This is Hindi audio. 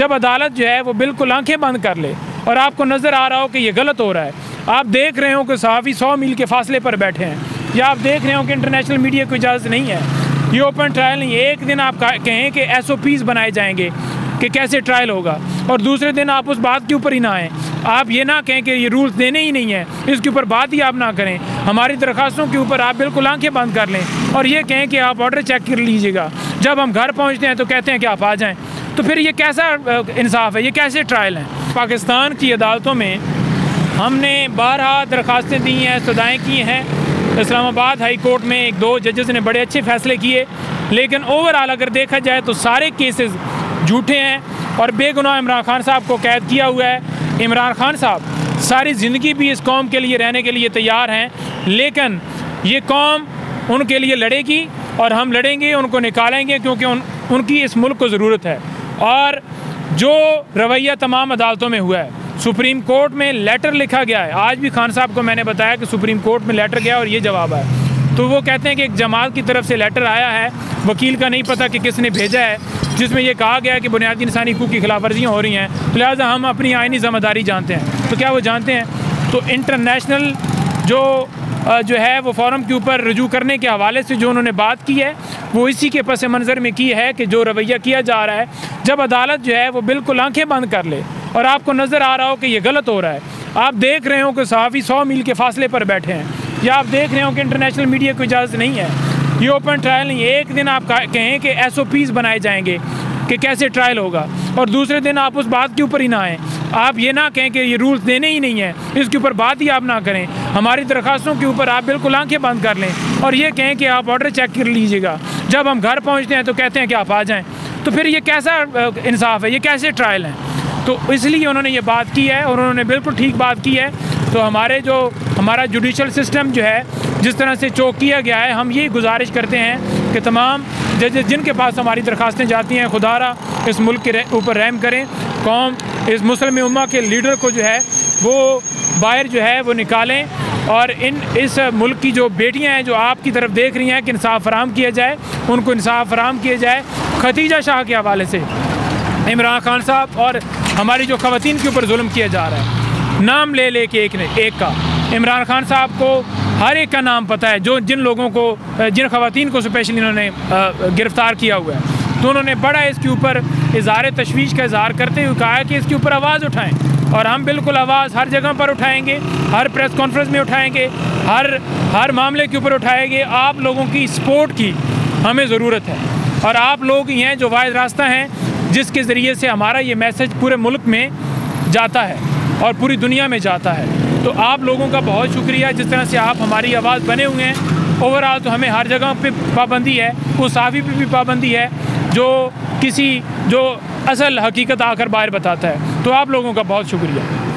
जब अदालत जो है वो बिल्कुल आँखें बंद कर ले और आपको नज़र आ रहा हो कि ये गलत हो रहा है। आप देख रहे हो कि सहाफ़ी सौ मील के फासले पर बैठे हैं या आप देख रहे हो कि इंटरनेशनल मीडिया को इजाज़त नहीं है। ये ओपन ट्रायल नहीं है एक दिन आप कहें कि एस ओ पीज़ बनाए जाएँगे कि कैसे ट्रायल होगा और दूसरे दिन आप उस बात के ऊपर ही ना आएँ। आप ये ना कहें कि ये रूल्स देने ही नहीं है, इसके ऊपर बात ही आप ना करें। हमारी दरख्वास्तों के ऊपर आप बिल्कुल आँखें बंद कर लें और ये कहें कि आप ऑर्डर चेक कर लीजिएगा। जब हम घर पहुँचते हैं तो कहते हैं कि आप आ जाएँ। तो फिर ये कैसा इंसाफ है? ये कैसे ट्रायल है? पाकिस्तान की अदालतों में हमने बारह दरख्वास्तें दी हैं सदाएँ की हैं। इस्लामाबाद हाई कोर्ट में एक दो जजेस ने बड़े अच्छे फैसले किए। लेकिन ओवरऑल अगर देखा जाए तो सारे केसेस झूठे हैं और बेगुनाह इमरान खान साहब को कैद किया हुआ है। इमरान खान साहब सारी ज़िंदगी भी इस कौम के लिए रहने के लिए तैयार हैं लेकिन ये कौम उनके लिए लड़ेगी और हम लड़ेंगे उनको निकालेंगे क्योंकि उन, उनकी इस मुल्क को ज़रूरत है। और जो रवैया तमाम अदालतों में हुआ है, सुप्रीम कोर्ट में लेटर लिखा गया है। आज भी खान साहब को मैंने बताया कि सुप्रीम कोर्ट में लेटर गया और ये जवाब आया। तो वो कहते हैं कि एक जमात की तरफ़ से लेटर आया है, वकील का नहीं पता कि किसने भेजा है, जिसमें यह कहा गया है कि बुनियादी इंसानी हकूक़ की खिलाफ वर्जियाँ हो रही हैं। तो लिहाजा हम अपनी आइनी ज़िम्मेदारी जानते हैं। तो क्या वो जानते हैं? तो इंटरनेशनल जो जो है वो फॉरम के ऊपर रजू करने के हवाले से जो उन्होंने बात की है वो इसी के पस मंज़र में की है कि जो रवैया किया जा रहा है, जब अदालत जो है वो बिल्कुल आँखें बंद कर ले और आपको नज़र आ रहा हो कि ये गलत हो रहा है। आप देख रहे हो कि सहाफ़ी सौ मील के फासले पर बैठे हैं। या आप देख रहे हो कि इंटरनेशनल मीडिया को इजाज़त नहीं है। ये ओपन ट्रायल नहीं है एक दिन आप कहें कि एस ओ पीज़ बनाए जाएँगे कि कैसे ट्रायल होगा और दूसरे दिन आप उस बात के ऊपर ही ना आएँ। आप ये ना कहें कि ये रूल्स देने ही नहीं है, इसके ऊपर बात ही आप ना करें। हमारी दरख्वास्तों के ऊपर आप बिल्कुल आँखें बंद कर लें और ये कहें कि आप ऑर्डर चेक कर लीजिएगा। जब हम घर पहुँचते हैं तो कहते हैं कि आप आ जाएँ। तो फिर ये कैसा इंसाफ है? ये कैसे ट्रायल है? तो इसलिए उन्होंने ये बात की है और उन्होंने बिल्कुल ठीक बात की है। तो हमारे जो, हमारा जुडिशल सिस्टम जो है, जिस तरह से चौक किया गया है, हम यही गुजारिश करते हैं कि तमाम जजेस जिनके पास हमारी दरखास्तें जाती हैं, खुदारा इस मुल्क के ऊपर रहम करें। कौम इस मुस्लिम उम्मा के लीडर को जो है, वो बाहर जो है, वो निकालें। और इन, इस मुल्क की जो बेटियाँ हैं, जो आपकी तरफ़ देख रही हैं कि इंसाफ फराम किया जाए, उनको इंसाफ फराम किया जाए, खतीजा शाह के हवाले से। इमरान खान साहब और हमारी जो ख़वान के ऊपर जुल्म किया जा रहा है, नाम ले ले के एक ने, एक का। इमरान खान साहब को हर एक का नाम पता है, जो जिन लोगों को, जिन ख़वान को स्पेशली इन्होंने गिरफ़्तार किया हुआ है। तो उन्होंने बड़ा इसके ऊपर इजहार तशवीश का इजहार करते हुए कहा है कि इसके ऊपर आवाज़ उठाएँ। और हम बिल्कुल आवाज़ हर जगह पर उठाएँगे, हर प्रेस कॉन्फ्रेंस में उठाएँगे, हर हर मामले के ऊपर उठाएँगे। आप लोगों की सपोर्ट की हमें ज़रूरत है और आप लोग ही हैं जो वायद रास्ता हैं, जिसके ज़रिए से हमारा ये मैसेज पूरे मुल्क में जाता है और पूरी दुनिया में जाता है। तो आप लोगों का बहुत शुक्रिया, जिस तरह से आप हमारी आवाज़ बने हुए हैं। ओवरऑल तो हमें हर जगह पे पाबंदी है, उस साफ़ी पे भी पाबंदी है, जो किसी, जो असल हकीकत आकर बाहर बताता है। तो आप लोगों का बहुत शुक्रिया।